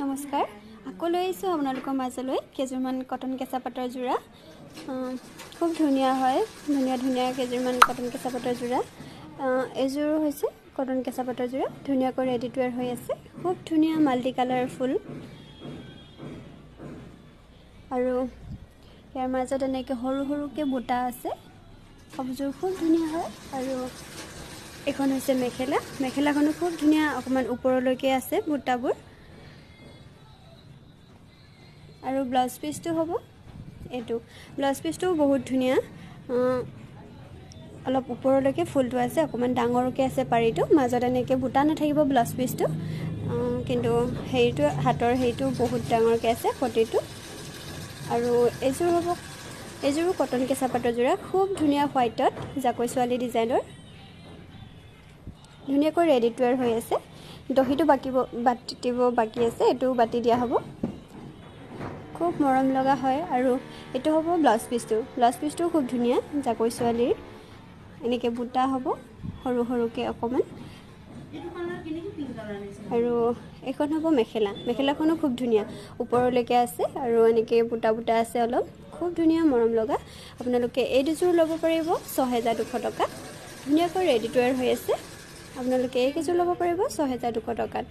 নমস্কাৰ। আকৌ লৈ আহিছোঁ আপোনালোকৰ মাজলৈ কেইযোৰমান কটন কেঁচা পাটৰ যোৰা। খুব ধুনীয়া হয় ধুনীয়া ধুনীয়া কেইযোৰমান কটন কেঁচা পাটৰ যোৰা। এইযোৰ হৈছে কটন কেঁচা পাটৰ যোৰা ধুনীয়াকৈ ৰেডি টু হৈ আছে। খুব ধুনীয়া মাল্টি কালাৰ ফুল। আৰু ইয়াৰ মাজত এনেকৈ সৰু সৰুকৈ বুটা আছে। কাপোৰযোৰ খুব ধুনীয়া হয়। আৰু এইখন হৈছে মেখেলা। মেখেলাখনো খুব ধুনীয়া অকণমান ওপৰলৈকে আছে বুটাবোৰ। আৰু ব্লাউজ পিচটো হ'ব। এইটো। ব্লাউজ পিচটোও বহুত ধুনীয়া। অলপ ওপৰলৈকে ফুলটো আছে অকণমান ডাঙৰকৈ আছে পাৰিটো মাজত এনেকৈ বুটা নাথাকিব ব্লাউজ পিচটো। কিন্তু হেৰিটো হাতৰ হেৰিটো বহুত ডাঙৰকৈ আছে পটিটো আৰু এইযোৰ হ'ব এইযোৰো কটন কেঁচা পাটৰ যোৰা খুব ধুনীয়া হোৱাইটত জাকৈ ছোৱালী ডিজাইনৰ। ধুনীয়াকৈ ৰেডি টু ৱেৰ হৈ আছে। দহিটো বাকিব বাতিব বাকী আছে এইটোও বাতি দিয়া হ'ব। খুব মৰম লগা হয় আৰু এইটো হ'ব ব্লাউজ পিচটো। ব্লাউজ পিচটোও খুব ধুনীয়া জাকৈ ছোৱালীৰ। এনেকৈ বুটা হ'ব সৰু সৰুকৈ অকণমান আৰু এইখন হ'ব মেখেলা। মেখেলাখনো খুব ধুনীয়া ওপৰলৈকে আছে আৰু এনেকৈ বুটা বুটা আছে অলপ। খুব ধুনীয়া মৰম লগা। আপোনালোকে এই দুযোৰ ল'ব পাৰিব ছহেজাৰ দুশ টকা। ধুনীয়াকৈ ৰেডি টু হৈ আছে। আপোনালোকে এইকেইযোৰ ল'ব পাৰিব ছহেজাৰ দুশ টকাত।